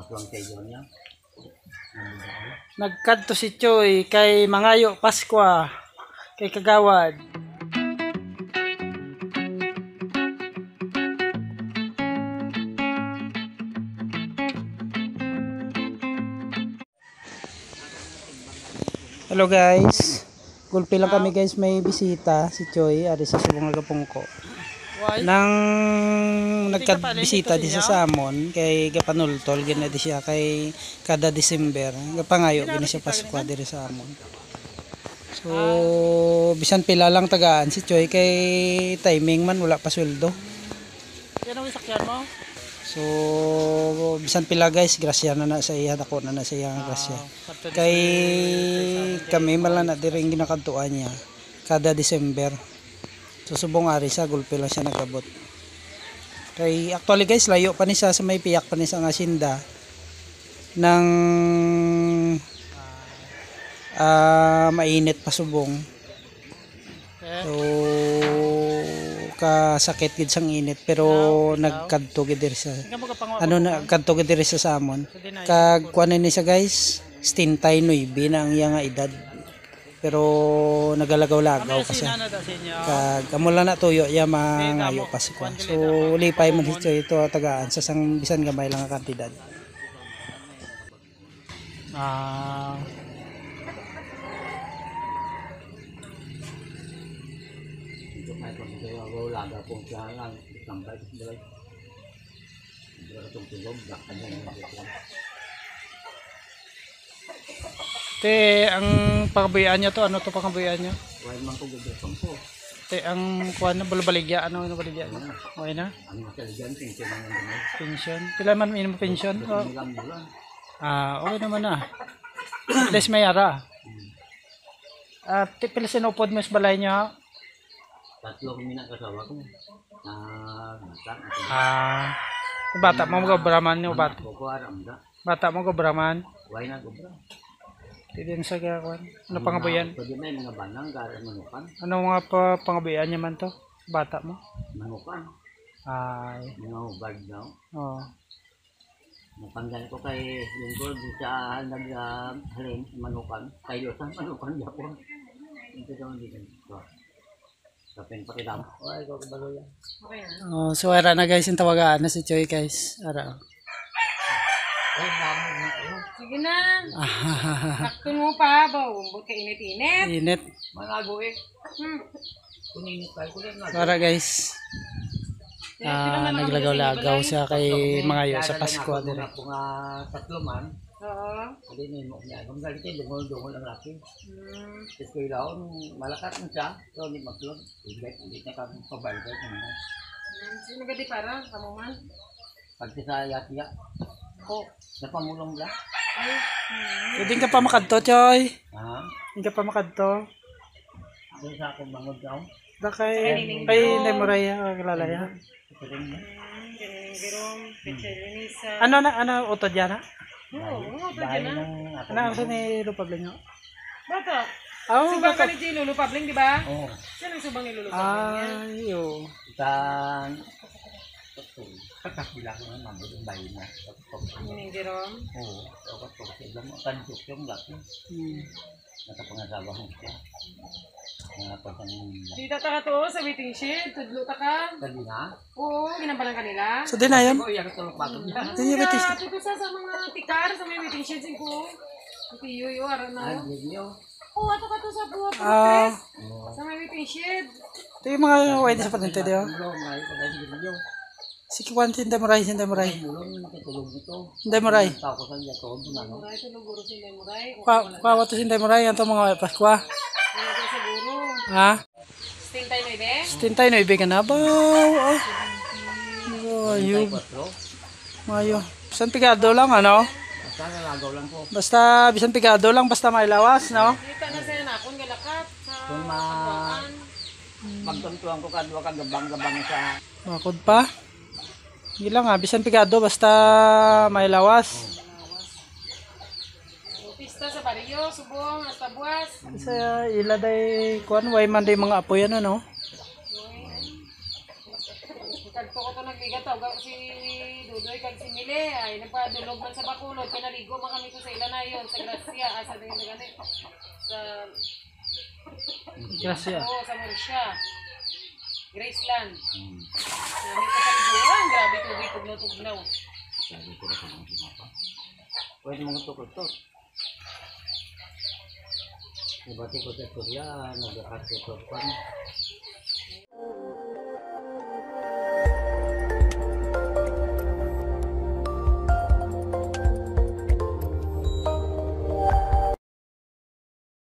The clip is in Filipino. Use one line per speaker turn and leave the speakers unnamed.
Aswang kayo niya.
Nagkadto si Choy kay Mangayo Paskwa kay Kagawad. Hello guys. Gulpi lang kami guys may bisita si Choy ari sa subong nagapungko. Nang nagkabisita di sa Samon kay Gapanultol gina di siya kay kada December gapangayo gina siya Pasko diri sa Amon. So bisan pila lang tagaan si Choy kay timing man wala pa sweldo. Yan ang sakyan mo? So bisan pila guys grasya na na sa iya dako na na sa iya nga grasya. Kay kami mala na diri ginakadtuan niya kada December. So subong ari sa gulpi lang siya nagabot. Kay actually guys layo pa ni siya sa may piyak pa ni sa nga sinda ng ah mainit pa subong. So kasakit gid sang init pero nagkadto gid diri sa ano na kadto gid diri sa samon. Kag kuan ni siya guys, stintay 9 na ang iya nga edad. Pero nagalagaw-lagaw pa siya. Kag amo na tuyo ya mangayo pa si kuan. So lipay man dito ito tagaan sa sang bisan gamay lang nga kantidad. Ah
Untuk may kung kayo ako laga siya lang. Tambay ka itong tulog.
Te, ang pakabuyan niya to, ano to pakabuyan niya?
Why man kong gagawin ko.
Te, ang kuan na balabaligya, ano ano baligya? Okay na?
Ang masaligan, tingin lang yung gamay.
Pension. Pila man minimum pension? Oh. Ah, okay naman na. At least may ara. At uh, pila sinupod mo sa balay niya?
Tatlo kami na kasawa ko. Na bata.
Ah, bata mo mga braman niyo bata.
Ko.
Bata mo mga braman.
Why na gobra?
Di din sa kuan. Ano pangabuyan?
Pwede na yung mga banang gara manukan.
Ano mga pa, pangabuyan niya man to? Bata mo?
Manukan.
Ay,
Mga hubad daw.
oh.
Napandan ko kay lingkod sa naghalin manukan. Kayo sa manukan Japon. Ito daw hindi ganito. Kapin pa kita. Ay, ko kabalo yan.
Oh, so ara na guys yung tawagaan na si Choy guys. Ara.
Ay, dami na kayo.
Sige na.
Ah,
Sakto mo pa, ba? Umbot ka init-init.
init.
Malago eh.
Hmm.
Kunin tayo. Kunin na.
So ara guys. Ah, naglagaw-lagaw siya kay mga yo sa Pasko dire.
Kung nga tatlo man.
Oo.
Hindi ni mo niya. Kung galit eh, dungol-dungol ang laki.
Hmm.
Tapos ko ilaon, malakat mo siya. So, hindi maglog. Hindi, hindi na kami pabalik.
Hmm. Sino ba di para? Kamu man?
Pag sa yatiya, ko, napamulong niya.
Ay. Hmm.
Pwede ka pa makadto, Choy.
Ha?
Hindi ka pa makadto.
Doon sa akong bangod daw.
Da kay kay Nemoraya kilala ya. Ano na ano utod yan ha?
Oo, oo, to
Bahay
dyan na.
Ano sa ni Lupabling nyo?
Bata.
Oh,
Subang ka ni Jay Lulu Pabling, di ba?
Oo.
Sino ang subang ni Lulu Pabling yan?
Ay, oh.
Isang... Kakabila ko ng mambod yung bahay na.
Birong.
Oo. Kasi alam mo, tansok yung laki.
Hmm.
Nakapangasawa ko siya. Nakapagpang...
Dita ta ka to sa waiting shed. Tudlo ta ka.
Dali na.
Oo, ginampalan kanila.
So din na yun.
Oo, iyak tulog patong niya.
Din yung
sa sa mga tikar sa may waiting shed ko. Ito yun, aran na.
Ay, yun yun.
Oo, ato ka to sa buha po,
Ah,
Oo.
Sa may waiting shed.
ito yung mga white sa patente diyo.
Tulong, may pagkain yun yun.
Si Kwan sin Demoray, sin Demoray.
Nito.
Demoray. Kwa to sin Demoray ang to mga Paskwa. Ha?
Sting tayo na
ibigan na ba? Oh.
Patro.
mayo. Bisan pigado lang ano?
Basta nalagaw lang ko.
Basta bisan pigado lang basta may lawas, no?
Kita na sa'yo na akong galakat sa
Kung ma... Magtuntuan ko kadwa ka gabang-gabang sa...
Makod pa. Hindi lang ah, bisan pigado basta may lawas.
Pista sa baryo, subong, hasta buwas.
Uh, ila day kuan way man day mga apoy ano no.
Kagto ko to nagbigat tawag ako si Dudoy kag si Mile ay nagpadulog man sa bakulod kanaligo man kami sa ila na yon sa Gracia asa sa gani sa
Gracia.
Oo, sa Marisha. Graceland.
Hmm.
Namin ko sa liguan, grabe tubig tugnaw-tugnaw.
Sabi ko sa mga sinapa. Pwede mga tukot-tot. Nabati ko sa Korea, nag-akat ko pa.